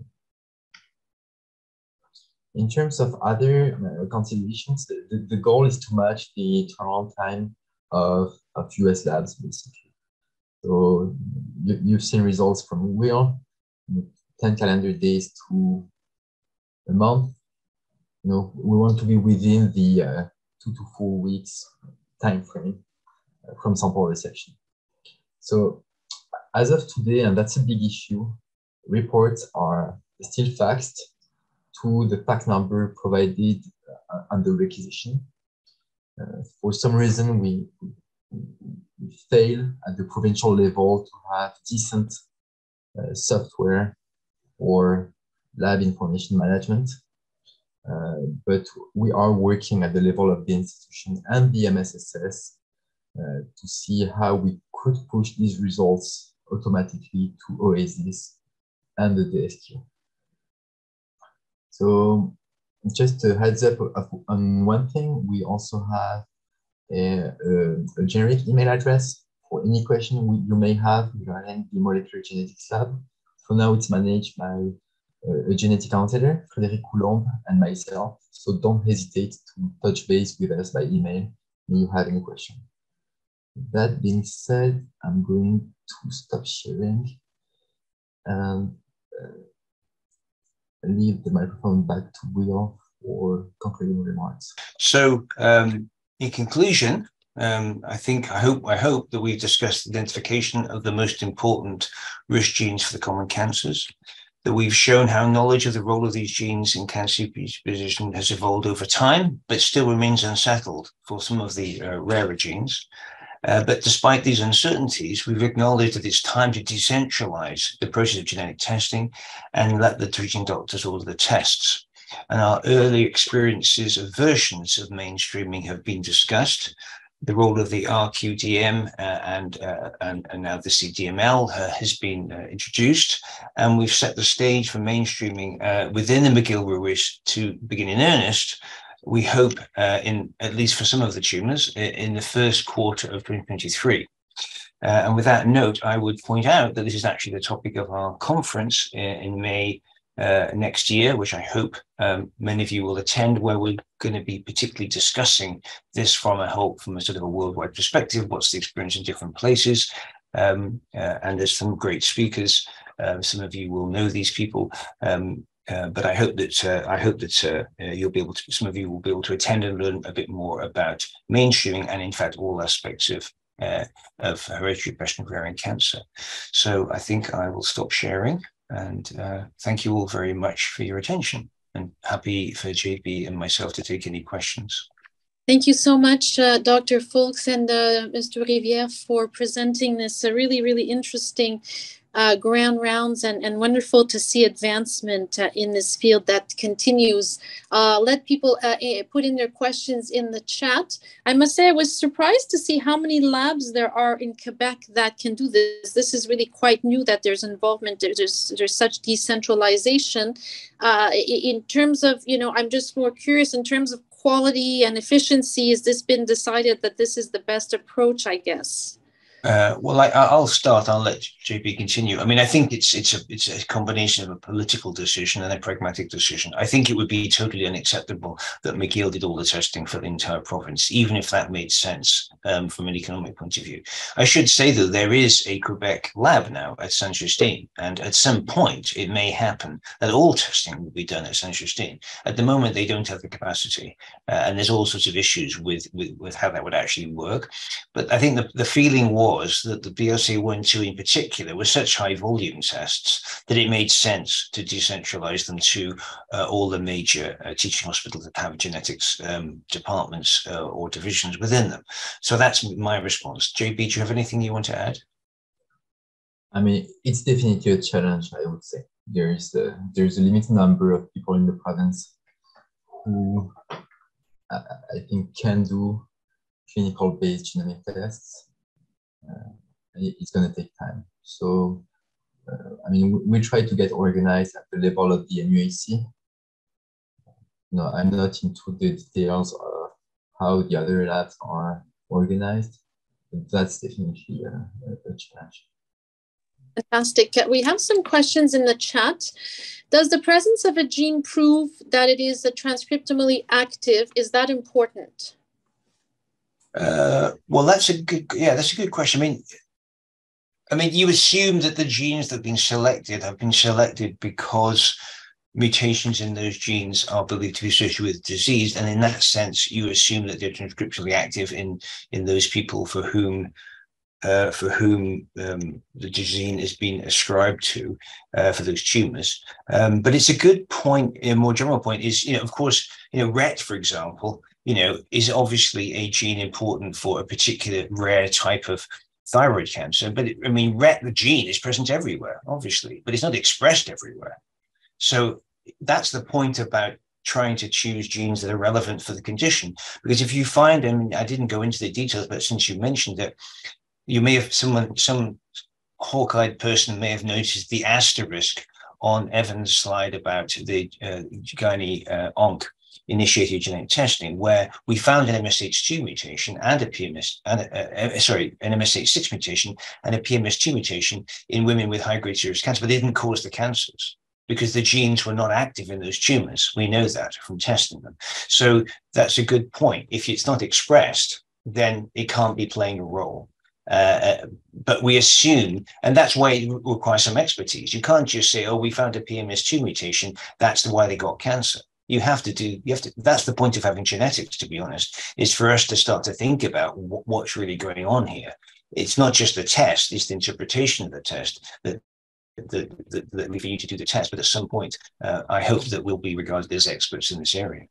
in terms of other uh, considerations, the, the, the, goal is to match the turnaround time of, of US labs, basically. So you, you've seen results from Will, 10 calendar days to a month. You know, we want to be within the uh, two to four weeks time frame uh, from sample reception. So as of today, and that's a big issue, reports are still faxed to the fax number provided uh, under requisition. Uh, for some reason, we, fail at the provincial level to have decent uh, software or lab information management. Uh, but we are working at the level of the institution and the MSSS uh, to see how we could push these results automatically to OASIS and the DSQ. So just a heads up on one thing, we also have a, a, generic email address for any question we, you may have regarding the molecular genetics lab. For now, it's managed by uh, a genetic counselor, Frédéric Coulomb, and myself. So don't hesitate to touch base with us by email when you have any question. That being said, I'm going to stop sharing and uh, leave the microphone back to Will for concluding remarks. So, um, in conclusion, um, I think I hope I hope that we've discussed the identification of the most important risk genes for the common cancers. That we've shown how knowledge of the role of these genes in cancer predisposition has evolved over time, but still remains unsettled for some of the uh, rarer genes. Uh, but despite these uncertainties, we've acknowledged that it's time to decentralize the process of genetic testing and let the treating doctors order the tests. And our early experiences of versions of mainstreaming have been discussed. The role of the RQDM uh, and, uh, and, and now the CDML uh, has been uh, introduced, and we've set the stage for mainstreaming uh, within the McGill RUIS to begin in earnest we hope uh, in at least for some of the tumors in the first quarter of 2023. Uh, and with that note, I would point out that this is actually the topic of our conference in, in May uh, next year, which I hope um, many of you will attend, where we're going to be particularly discussing this from a whole, from a sort of a worldwide perspective. What's the experience in different places? Um, uh, and there's some great speakers. Uh, some of you will know these people. Um, uh, but I hope that uh, I hope that uh, uh, you'll be able to. Some of you will be able to attend and learn a bit more about mainstreaming and, in fact, all aspects of uh, of hereditary breast and ovarian cancer. So I think I will stop sharing and uh, thank you all very much for your attention. And happy for JB and myself to take any questions. Thank you so much, uh, Dr. Foulkes and uh, Mr. Rivière, for presenting this uh, really, really interesting uh, grand rounds and, and wonderful to see advancement uh, in this field that continues. Uh, let people uh, put in their questions in the chat. I must say, I was surprised to see how many labs there are in Quebec that can do this. This is really quite new that there's involvement, there's, there's such decentralization. In terms of, you know, I'm just more curious in terms of quality and efficiency, has this been decided that this is the best approach, I guess? Uh, well, I, will start. I'll let JB continue. I mean, I think it's it's a it's a combination of a political decision and a pragmatic decision. I think it would be totally unacceptable that McGill did all the testing for the entire province, even if that made sense um, from an economic point of view. I should say though, there is a Quebec lab now at Saint Justine, and at some point it may happen that all testing will be done at Saint Justine. At the moment, they don't have the capacity, uh, and there's all sorts of issues with, with with how that would actually work. But I think the the feeling was was that the BRCA1-2 in particular were such high volume tests that it made sense to decentralize them to uh, all the major uh, teaching hospitals that have genetics um, departments uh, or divisions within them. So that's my response. JB, do you have anything you want to add? I mean, it's definitely a challenge, I would say. There's a, there's a limited number of people in the province who I, I think can do clinical based genomic tests uh, Uh, it's going to take time. So, uh, I mean, we, we, try to get organized at the level of the MUHC. No, I'm not into the details of how the other labs are organized, but that's definitely uh, a, a challenge. Fantastic. Uh, we have some questions in the chat. Does the presence of a gene prove that it is transcriptomally active? Is that important? Uh, well, that's a good. Yeah, that's a good question. I mean, I mean, you assume that the genes that have been selected have been selected because mutations in those genes are believed to be associated with disease, and in that sense, you assume that they're transcriptionally active in in those people for whom uh, for whom um, the gene is being ascribed to uh, for those tumors. Um, but it's a good point, a more general point is, you know, of course, you know, RET, for example, you know, is obviously a gene important for a particular rare type of thyroid cancer. But it, I mean, RET, the gene, is present everywhere, obviously, but it's not expressed everywhere. So that's the point about trying to choose genes that are relevant for the condition. Because if you find, mean, I didn't go into the details, but since you mentioned it, you may have someone, some hawk-eyed person may have noticed the asterisk on Evan's slide about the uh, gynae uh, onc initiated genetic testing, where we found an MSH2 mutation and a PMS, and a, uh, sorry, an MSH6 mutation and a PMS2 mutation in women with high-grade serous cancer, but they didn't cause the cancers because the genes were not active in those tumors. We know that from testing them. So that's a good point. If it's not expressed, then it can't be playing a role. Uh, uh, but we assume, and that's why it requires some expertise. You can't just say, "Oh, we found a PMS2 mutation. That's the why they got cancer." You have to do. You have to. That's the point of having genetics, to be honest, is for us to start to think about what's really going on here. It's not just the test; it's the interpretation of the test that that, that, that we need to do the test. But at some point, uh, I hope that we'll be regarded as experts in this area.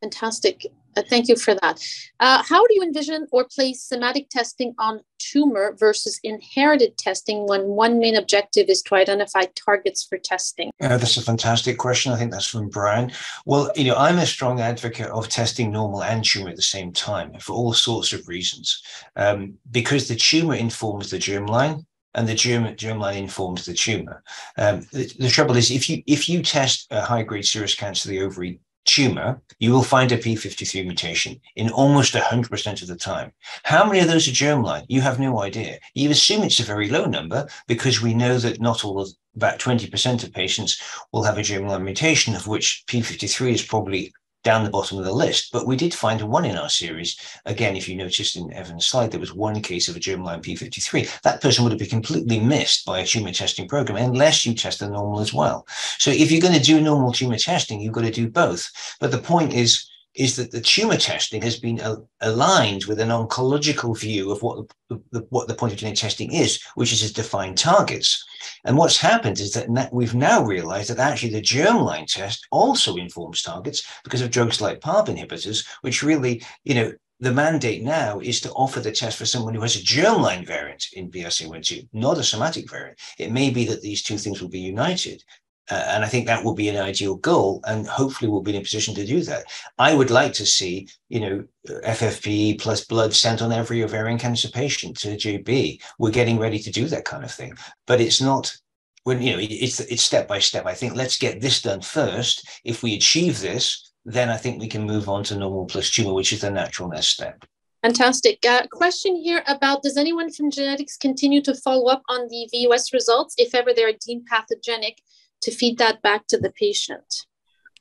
Fantastic. Uh, thank you for that. Uh, how do you envision or place somatic testing on tumor versus inherited testing when one main objective is to identify targets for testing? Uh, that's a fantastic question. I think that's from Brian. Well, you know, I'm a strong advocate of testing normal and tumor at the same time for all sorts of reasons. Um, because the tumor informs the germline, and the germ, germline informs the tumor. Um, the, the, trouble is, if you if you test a high grade serous cancer of the ovary tumor, you will find a p53 mutation in almost 100% of the time. How many of those are germline? You have no idea. You assume it's a very low number because we know that not all of about 20% of patients will have a germline mutation, of which p53 is probably down the bottom of the list. But we did find one in our series. Again, if you noticed in Evan's slide, there was one case of a germline P53. That person would have been completely missed by a tumor testing program unless you test the normal as well. So if you're going to do normal tumor testing, you've got to do both. But the point is, is that the tumor testing has been uh, aligned with an oncological view of what the, what the point of genetic testing is, which is to define targets. And what's happened is that we've now realized that actually the germline test also informs targets because of drugs like PARP inhibitors, which really, you know, the mandate now is to offer the test for someone who has a germline variant in BRCA1-2, not a somatic variant. It may be that these two things will be united. Uh, and I think that will be an ideal goal, and hopefully we'll be in a position to do that. I would like to see, you know, FFPE plus blood sent on every ovarian cancer patient to JB. We're getting ready to do that kind of thing, but it's not when you know it's it's step by step. I think let's get this done first. If we achieve this, then I think we can move on to normal plus tumor, which is the natural next step. Fantastic. Uh, question here about Does anyone from genetics continue to follow up on the VUS results if ever they are deemed pathogenic? To feed that back to the patient?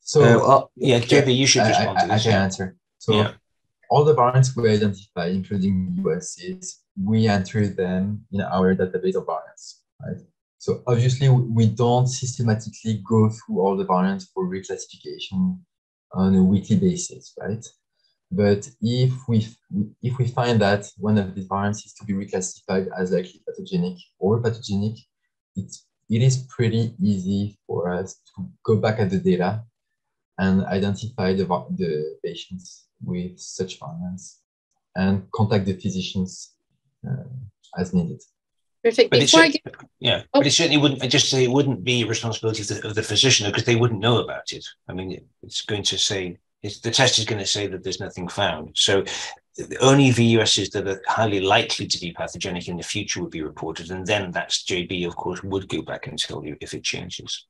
So, uh, well, yeah, JB, you should respond I, to this. I can answer. So, yeah. all the variants we identified, including USCs, we enter them in our database of variants, right? So, obviously, we don't systematically go through all the variants for reclassification on a weekly basis, right? But if we if we find that one of these variants is to be reclassified as likely pathogenic or pathogenic, it's it is pretty easy for us to go back at the data and identify the, the patients with such variants and contact the physicians uh, as needed. Perfect. But Before I get... yeah, oh. but it certainly wouldn't. I just say it wouldn't be responsibility of the, of the physician because they wouldn't know about it. I mean, it's going to say the test is going to say that there's nothing found. So only VUSs that are highly likely to be pathogenic in the future would be reported, and then that's JB, of course, would go back and tell you if it changes.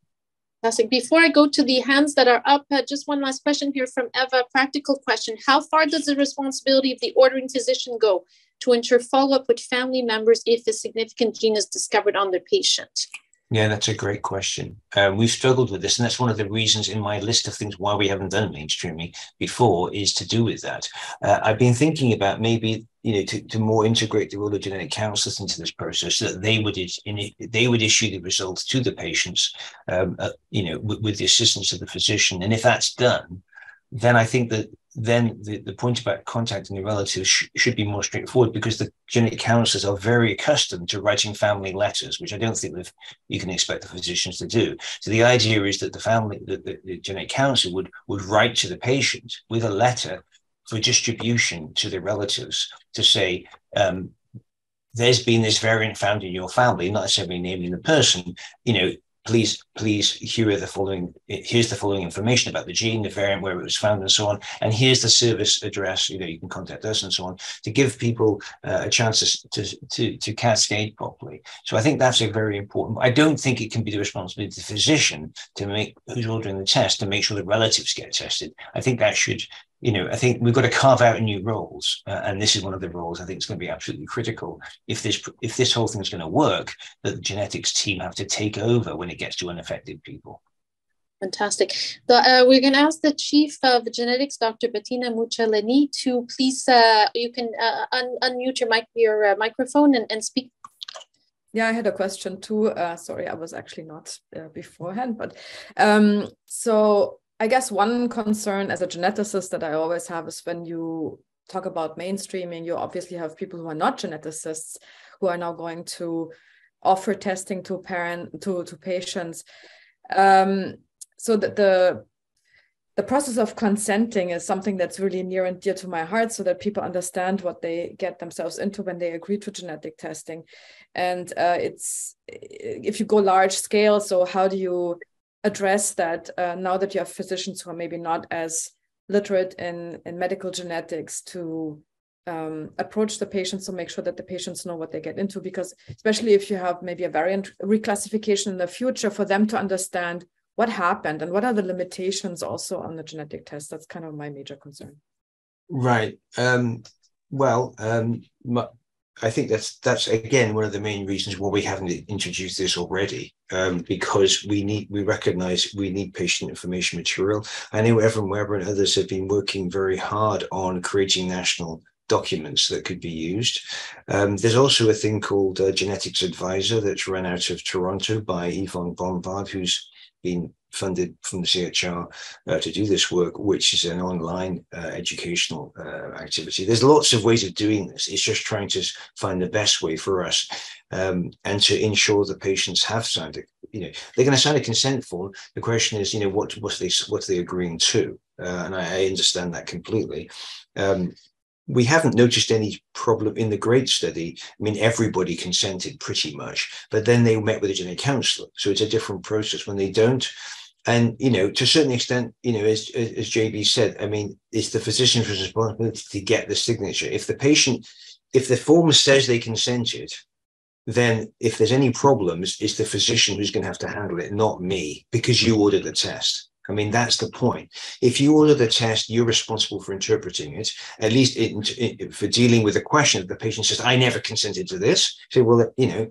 Fantastic. Before I go to the hands that are up, uh, just one last question here from Eva. Practical question: How far does the responsibility of the ordering physician go to ensure follow-up with family members if a significant gene is discovered on the patient? Yeah, that's a great question. Uh, we've struggled with this, and that's one of the reasons in my list of things why we haven't done mainstreaming before is to do with that. Uh, I've been thinking about maybe you know to, to more integrate the role of genetic counselors into this process, so that they would they would issue the results to the patients, um, uh, you know, with the assistance of the physician, and if that's done, then I think that then the, the point about contacting the relatives sh- should be more straightforward because the genetic counselors are very accustomed to writing family letters, which I don't think you can expect the physicians to do. So the idea is that the family, that the, the genetic counselor would would write to the patient with a letter for distribution to the relatives to say, um, there's been this variant found in your family, not necessarily naming the person, you know, please, please, here are the following, here's the following information about the gene, the variant where it was found and so on. And here's the service address, you know, you can contact us and so on to give people uh, a chance to, to, to cascade properly. So I think that's a very important, I don't think it can be the responsibility of the physician to make, who's ordering the test to make sure the relatives get tested. I think that should you know, I think we've got to carve out new roles, uh, and this is one of the roles I think is going to be absolutely critical if this if this whole thing is going to work. That the genetics team have to take over when it gets to unaffected people. Fantastic. So, uh, we're going to ask the chief of genetics, Dr. Bettina Mucciolini, to please uh, you can uh, un- unmute your mic your uh, microphone and, and speak. Yeah, I had a question too. Uh, sorry, I was actually not beforehand, but um, so I guess one concern as a geneticist that I always have is when you talk about mainstreaming, you obviously have people who are not geneticists who are now going to offer testing to parent to to patients. Um, so that the the process of consenting is something that's really near and dear to my heart so that people understand what they get themselves into when they agree to genetic testing and uh, it's if you go large scale so how do you address that uh, now that you have physicians who are maybe not as literate in, in medical genetics to um, approach the patients to make sure that the patients know what they get into because especially if you have maybe a variant reclassification in the future for them to understand what happened and what are the limitations also on the genetic test that's kind of my major concern. Right. Um, well um, my, I think that's that's again one of the main reasons why we haven't introduced this already, um, because we need we recognise we need patient information material. I know Evan Weber and others have been working very hard on creating national documents that could be used. Um, there's also a thing called Genetics Advisor that's run out of Toronto by Yvonne Bombard, who's been funded from the CHR uh, to do this work, which is an online uh, educational uh, activity. There's lots of ways of doing this. It's just trying to find the best way for us um, and to ensure that patients have signed it. You know, they're going to sign a consent form. The question is, you know, what what are they what are they agreeing to? Uh, and I, I, understand that completely. Um, we haven't noticed any problem in the GREAT study. I mean, everybody consented pretty much, but then they met with a genetic counselor. So it's a different process when they don't. And, you know, to a certain extent, you know, as, as JB said, I mean, it's the physician's responsibility to get the signature. If the patient, if the form says they consented, then if there's any problems, it's the physician who's going to have to handle it, not me, because you ordered the test. I mean, that's the point. If you order the test, you're responsible for interpreting it, at least it, for dealing with the question that the patient says, I never consented to this. Say, well, you know,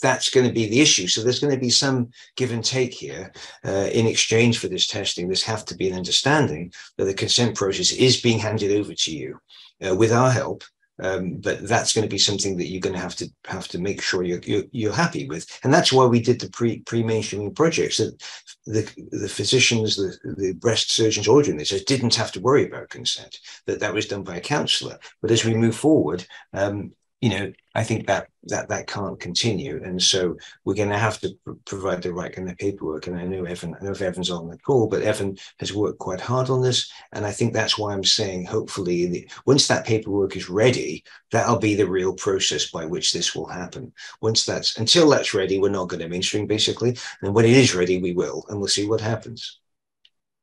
that's going to be the issue. So there's going to be some give and take here uh, in exchange for this testing. There's have to be an understanding that the consent process is being handed over to you uh, with our help um, but that's going to be something that you're going to have to have to make sure you're, you're, you're happy with, and that's why we did the pre pre mainstreaming projects. That the the physicians, the, the breast surgeons ordering this didn't have to worry about consent. That that was done by a counsellor. But as we move forward, um, you know, I think that that that can't continue, and so we're going to have to pr- provide the right kind of paperwork. And I know Evan, I know if Evan's on the call, but Evan has worked quite hard on this, and I think that's why I'm saying, hopefully, the, once that paperwork is ready, that'll be the real process by which this will happen. Once that's until that's ready, we're not going to mainstream basically, and when it is ready, we will, and we'll see what happens.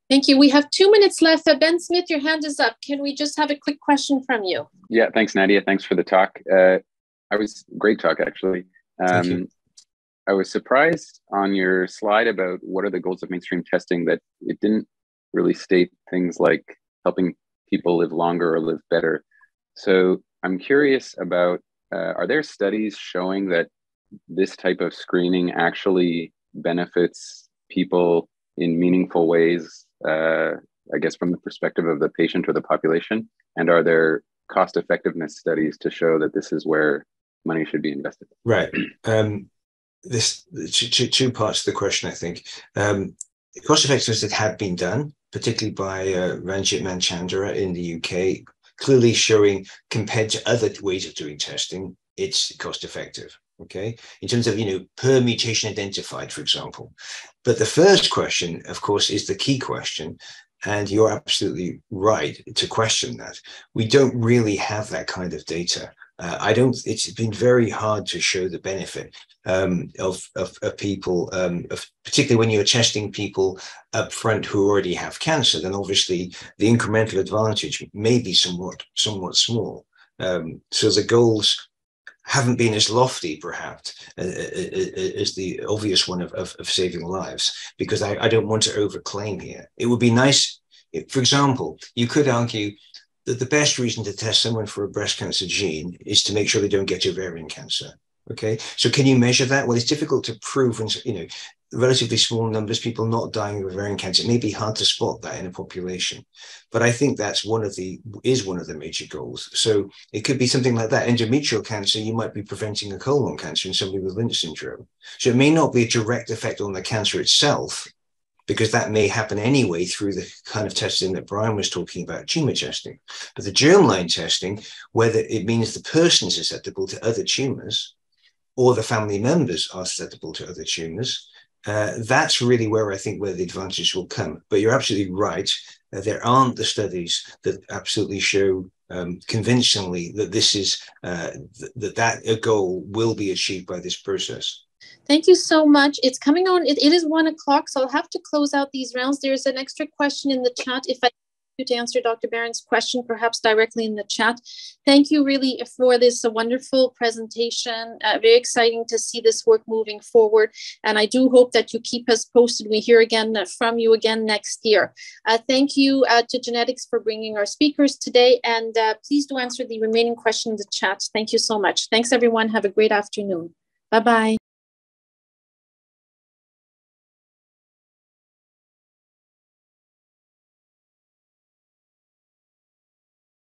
Thank you. We have two minutes left. Uh, ben Smith, your hand is up. Can we just have a quick question from you? Yeah, thanks, Nadia. Thanks for the talk. Uh, I was great talk, actually. Um, I was surprised on your slide about what are the goals of mainstream testing that it didn't really state things like helping people live longer or live better. So I'm curious about uh, are there studies showing that this type of screening actually benefits people in meaningful ways uh, I guess, from the perspective of the patient or the population? And are there cost effectiveness studies to show that this is where money should be invested? Right. Um, this two, two parts of the question, I think. Um, cost effectiveness that had been done, particularly by uh, Ranjit Manchanda in the UK, clearly showing compared to other ways of doing testing, it's cost effective okay, in terms of, you know, per mutation identified, for example. But the first question, of course, is the key question. And you're absolutely right to question that. We don't really have that kind of data. Uh, I don't, it's been very hard to show the benefit um, of, of, of, people, um, of, particularly when you're testing people up front who already have cancer, then obviously the incremental advantage may be somewhat, somewhat small. Um, so the goals haven't been as lofty, perhaps, as the obvious one of, of, of saving lives, because I, I, don't want to overclaim here. It would be nice, if, for example, you could argue that the best reason to test someone for a breast cancer gene is to make sure they don't get ovarian cancer. Okay, so can you measure that? Well, it's difficult to prove when you know relatively small numbers, people not dying of ovarian cancer. It may be hard to spot that in a population, but I think that's one of the is one of the major goals. So it could be something like that. Endometrial cancer, you might be preventing a colon cancer in somebody with Lynch syndrome. So it may not be a direct effect on the cancer itself, because that may happen anyway through the kind of testing that Brian was talking about, tumor testing. But the germline testing, whether it means the person is susceptible to other tumors or the family members are susceptible to other tumors, uh, that's really where I think where the advantage will come. But you're absolutely right. Uh, there aren't the studies that absolutely show um, convincingly that this is uh, th- that that goal will be achieved by this process. Thank you so much. It's coming on. It, it is one o'clock, so I'll have to close out these rounds. There's an extra question in the chat. If I to answer Dr. Barron's question, perhaps directly in the chat. Thank you really for this wonderful presentation. Uh, very exciting to see this work moving forward. And I do hope that you keep us posted. We hear again from you again next year. Uh, thank you uh, to Genetics for bringing our speakers today. And uh, please do answer the remaining questions in the chat. Thank you so much. Thanks, everyone. Have a great afternoon. Bye-bye.